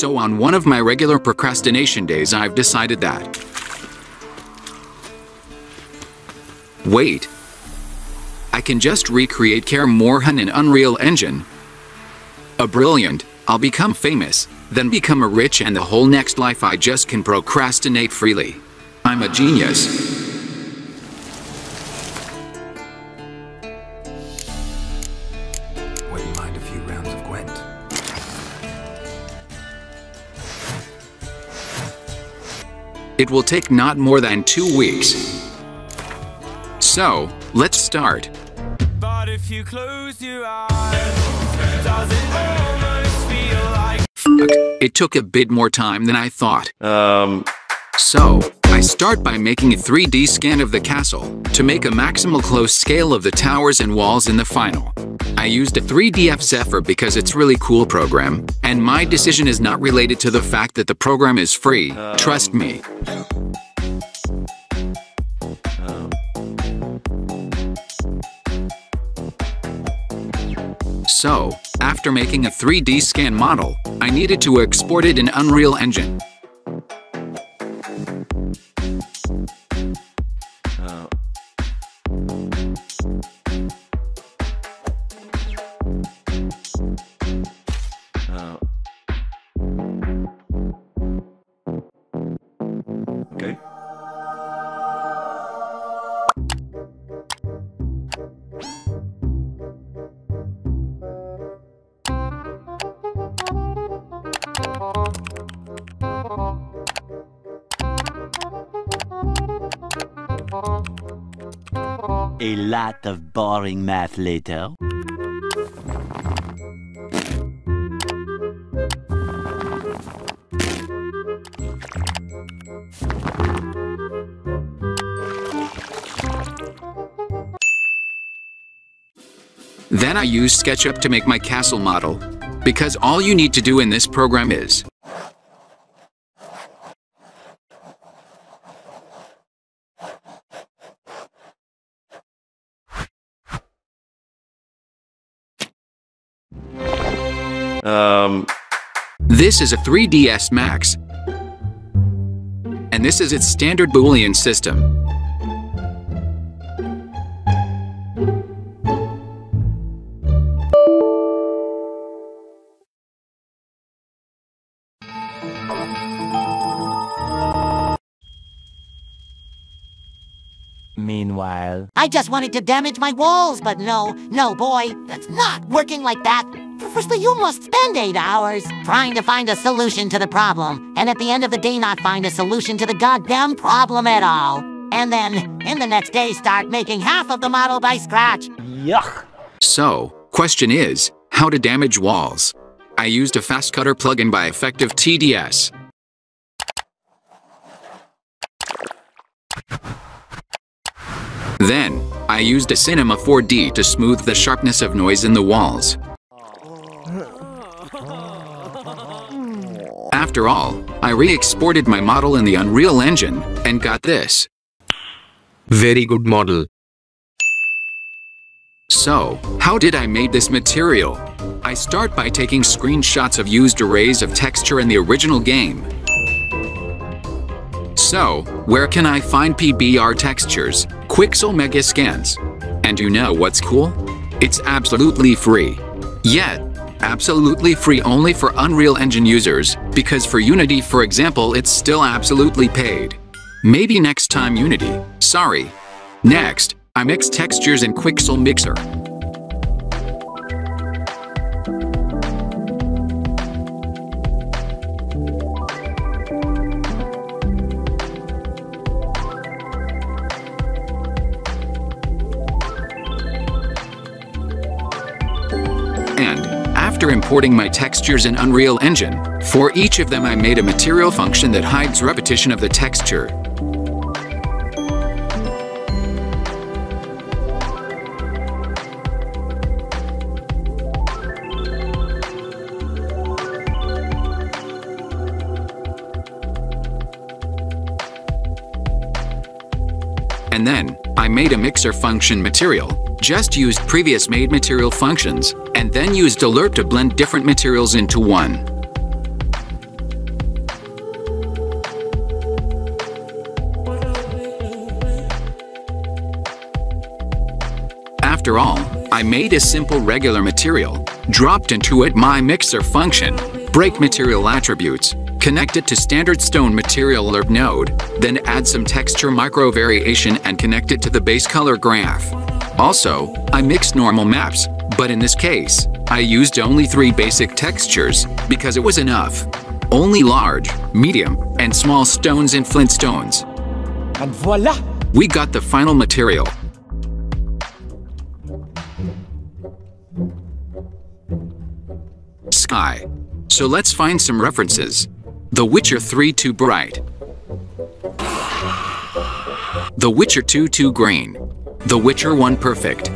So on one of my regular procrastination days, I've decided that. Wait. I can just recreate Kaer Morhen in Unreal Engine. A brilliant, I'll become famous, then become a rich and the whole next life I just can procrastinate freely. I'm a genius. It will take not more than two weeks. So, let's start. But if you close your eyes, does it almost feel like It took a bit more time than I thought. Um, So, I start by making a 3D scan of the castle to make a maximal close scale of the towers and walls in the final. I used a 3DF Zephyr because it's really cool program, and my decision is not related to the fact that the program is free. Trust me. So, after making a 3D scan model, I needed to export it in Unreal Engine. A lot of boring math later. Then I used SketchUp to make my castle model, because all you need to do in this program is This is a 3ds Max, and this is its standard Boolean system. Meanwhile, I just wanted to damage my walls, but no, no, boy, that's not working like that. Firstly, you must spend eight hours trying to find a solution to the problem, and at the end of the day, not find a solution to the goddamn problem at all. And then, in the next day, start making half of the model by scratch. yuck! So, question is, how to damage walls? I used a fast cutter plugin by Effective TDS. Then, I used a Cinema 4D to smooth the sharpness of noise in the walls. After all, I re-exported my model in the Unreal Engine and got this. Very good model. So, how did I made this material? I start by taking screenshots of used arrays of texture in the original game. So, where can I find PBR textures, Quixel Mega Scans? And you know what's cool? It's absolutely free. Yet, absolutely free only for Unreal Engine users, because for Unity, for example, it's still absolutely paid. Maybe next time Unity. Sorry. Next, I mix textures in Quixel Mixer. And, after importing my textures in Unreal Engine, for each of them I made a material function that hides repetition of the texture. And then, I made a mixer function material, just used previous made material functions, and then used a lerp to blend different materials into one. After all, I made a simple regular material, dropped into it my mixer function, break material attributes, connect it to standard stone material lerp node, then add some texture micro variation and connect it to the base color graph. Also, I mixed normal maps, but in this case, I used only three basic textures because it was enough. Only large, medium, and small stones and flint stones. And voila! We got the final material. Sky. So let's find some references. The Witcher 3 too bright. The Witcher 2 too green. The Witcher 1 perfect.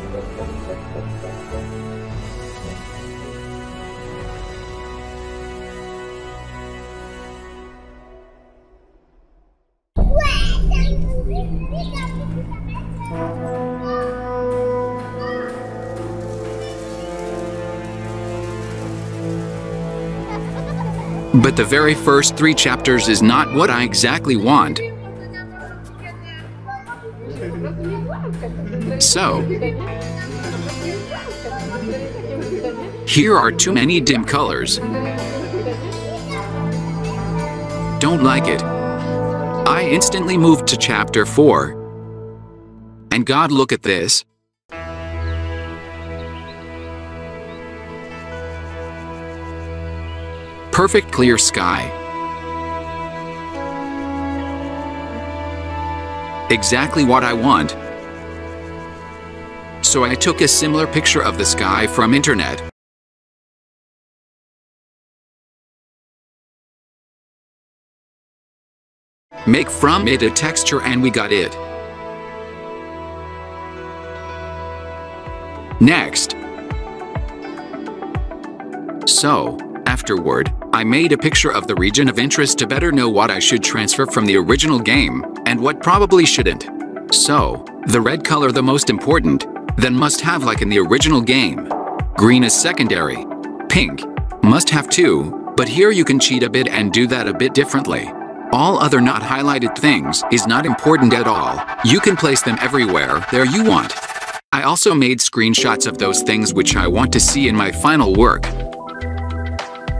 But the very first three chapters is not what I exactly want. So, here are too many dim colors. Don't like it. I instantly moved to chapter 4. And God look at this. Perfect clear sky. Exactly what I want. So I took a similar picture of the sky from internet. Make from it a texture and we got it. Next. So, afterward, I made a picture of the region of interest to better know what I should transfer from the original game and what probably shouldn't. So, the red color the most important, then must have like in the original game. Green is secondary. Pink, must have too, but here you can cheat a bit and do that a bit differently. All other not highlighted things is not important at all. You can place them everywhere there you want. I also made screenshots of those things which I want to see in my final work.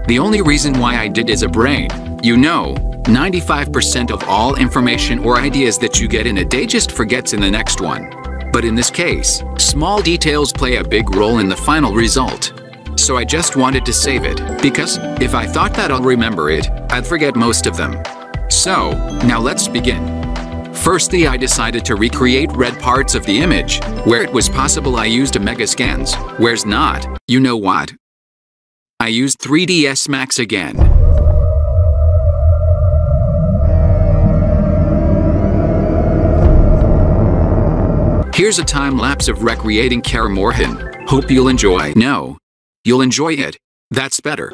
The only reason why I did is a brain. You know, 95% of all information or ideas that you get in a day just forgets in the next one. But in this case, small details play a big role in the final result. So I just wanted to save it, because if I thought that I'll remember it, I'd forget most of them. So, now let's begin. Firstly, I decided to recreate red parts of the image. Where it was possible I used Omega scans, where's not, you know what? I used 3ds Max again. Here's a time lapse of recreating Kaer Morhen. Hope you'll enjoy. No, you'll enjoy it. That's better.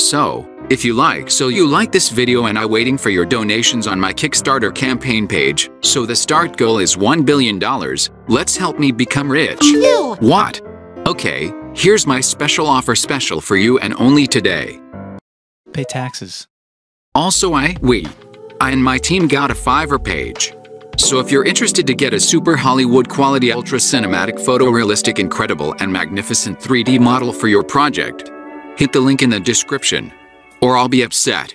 So, if you like so you like this video and I waiting for your donations on my Kickstarter campaign page, so the start goal is $1 billion, let's help me become rich. You! What? Okay, here's my special offer special for you and only today. Pay taxes. Also I, we, I and my team got a Fiverr page. So if you're interested to get a super Hollywood quality ultra cinematic photorealistic incredible and magnificent 3D model for your project, hit the link in the description, or I'll be upset.